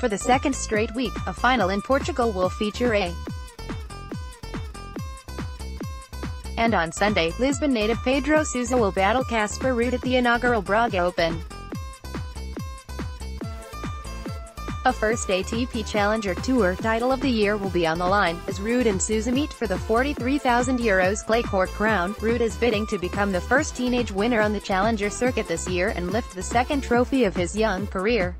For the second straight week, a final in Portugal will feature a and on Sunday, Lisbon native Pedro Sousa will battle Casper Ruud at the inaugural Braga Open. A first ATP Challenger Tour title of the year will be on the line, as Ruud and Sousa meet for the 43,000 euros clay court crown. Ruud is bidding to become the first teenage winner on the Challenger circuit this year and lift the second trophy of his young career.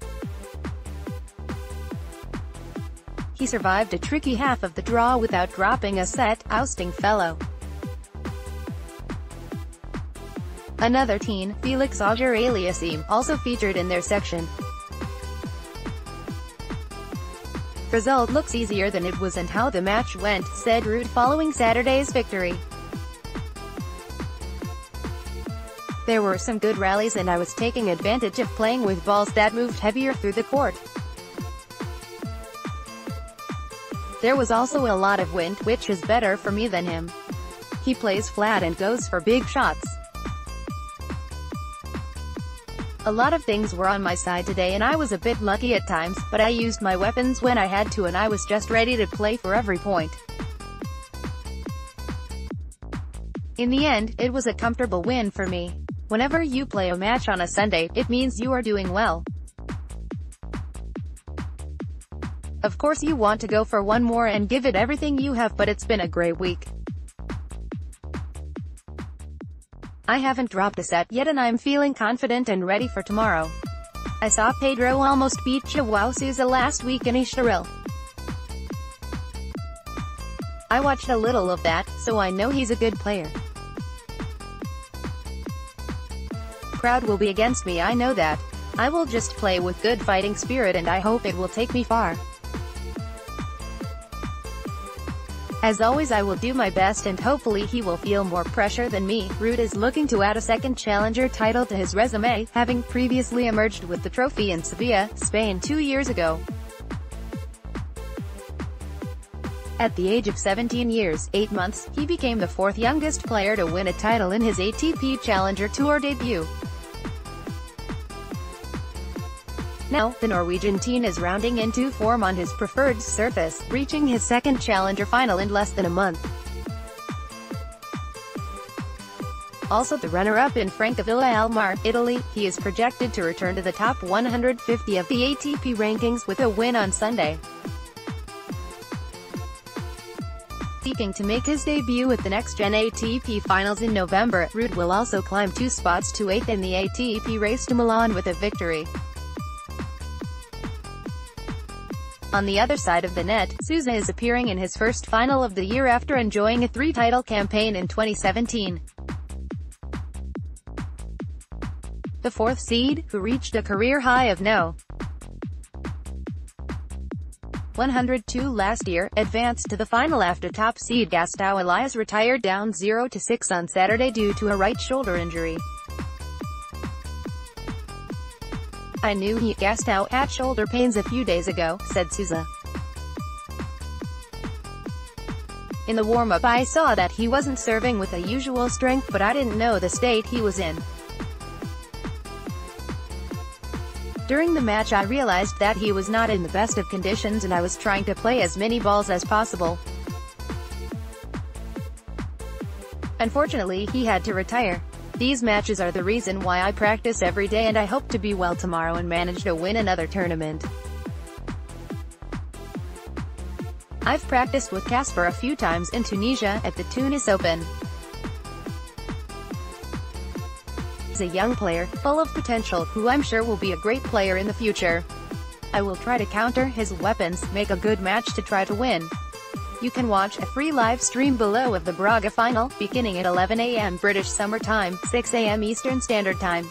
He survived a tricky half of the draw without dropping a set, ousting fellow Another teen, Felix Auger-Aliassime, also featured in their section. Result looks easier than it was and how the match went, said Ruud following Saturday's victory. There were some good rallies and I was taking advantage of playing with balls that moved heavier through the court. There was also a lot of wind, which is better for me than him. He plays flat and goes for big shots. A lot of things were on my side today and I was a bit lucky at times, but I used my weapons when I had to and I was just ready to play for every point. In the end, it was a comfortable win for me. Whenever you play a match on a Sunday, it means you are doing well. Of course you want to go for one more and give it everything you have but it's been a great week. I haven't dropped a set yet and I'm feeling confident and ready for tomorrow. I saw Pedro almost beat Joao Sousa last week in Estoril. I watched a little of that, so I know he's a good player. Crowd will be against me I know that. I will just play with good fighting spirit and I hope it will take me far. As always I will do my best and hopefully he will feel more pressure than me. Ruud is looking to add a second challenger title to his resume, having previously emerged with the trophy in Sevilla, Spain two years ago. At the age of 17 years, 8 months, he became the fourth youngest player to win a title in his ATP Challenger Tour debut. Now, the Norwegian teen is rounding into form on his preferred surface, reaching his second challenger final in less than a month. Also the runner-up in Francavilla al Mar, Italy, he is projected to return to the top 150 of the ATP rankings with a win on Sunday. Seeking to make his debut at the next-gen ATP Finals in November, Ruud will also climb two spots to 8th in the ATP race to Milan with a victory. On the other side of the net, Sousa is appearing in his first final of the year after enjoying a three-title campaign in 2017. The fourth seed, who reached a career high of no. 102 last year, advanced to the final after top seed Gastão Elias retired down 0-6 on Saturday due to a right shoulder injury. I knew he gassed out at shoulder pains a few days ago, said Sousa. In the warm-up I saw that he wasn't serving with the usual strength but I didn't know the state he was in. During the match I realized that he was not in the best of conditions and I was trying to play as many balls as possible. Unfortunately he had to retire. These matches are the reason why I practice every day and I hope to be well tomorrow and manage to win another tournament. I've practiced with Casper a few times in Tunisia, at the Tunis Open. He's a young player, full of potential, who I'm sure will be a great player in the future. I will try to counter his weapons, make a good match to try to win. You can watch a free live stream below of the Braga final, beginning at 11 a.m. British Summer Time, 6 a.m. Eastern Standard Time.